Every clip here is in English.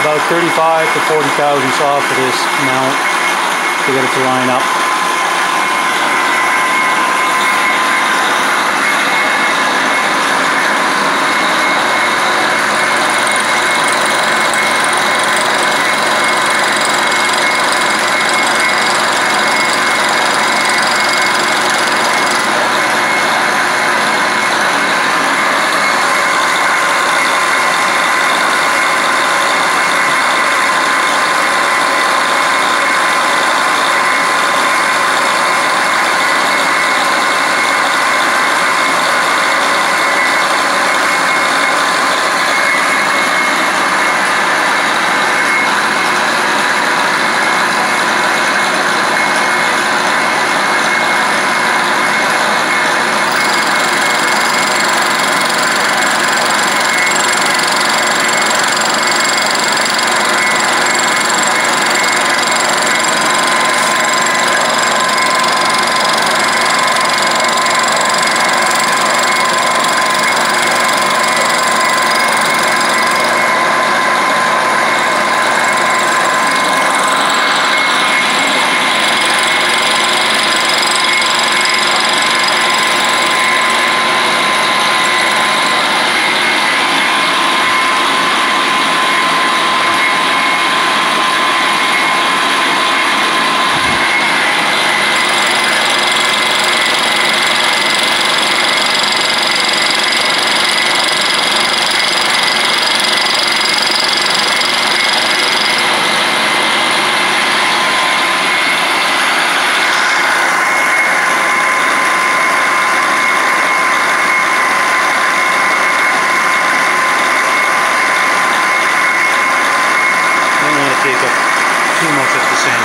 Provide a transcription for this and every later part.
about 35 to 40 thousandths off of this mount to get it to line up. Too the same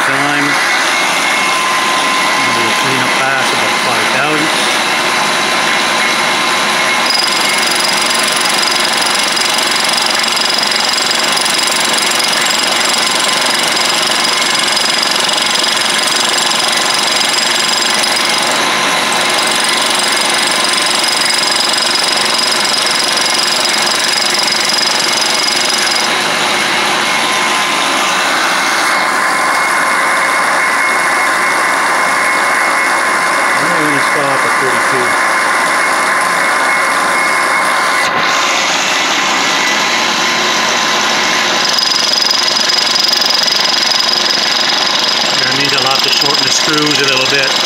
Screws a little bit